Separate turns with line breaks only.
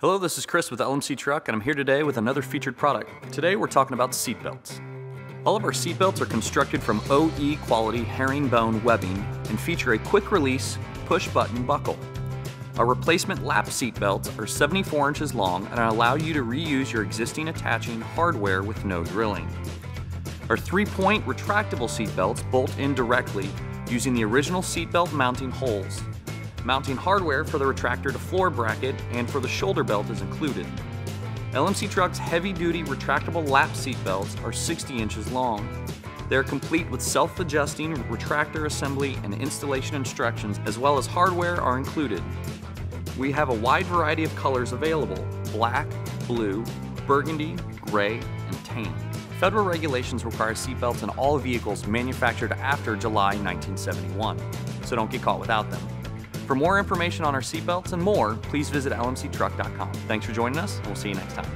Hello, this is Chris with LMC Truck, and I'm here today with another featured product. Today we're talking about seatbelts. All of our seatbelts are constructed from OE quality herringbone webbing and feature a quick release push button buckle. Our replacement lap seatbelts are 74 inches long and allow you to reuse your existing attaching hardware with no drilling. Our three-point retractable seatbelts bolt in directly using the original seatbelt mounting holes. Mounting hardware for the retractor to floor bracket and for the shoulder belt is included. LMC Truck's heavy-duty retractable lap seatbelts are 60 inches long. They are complete with self-adjusting retractor assembly and installation instructions as well as hardware are included. We have a wide variety of colors available, black, blue, burgundy, gray, and tan. Federal regulations require seatbelts in all vehicles manufactured after July 1971, so don't get caught without them. For more information on our seatbelts and more, please visit lmctruck.com. Thanks for joining us, and we'll see you next time.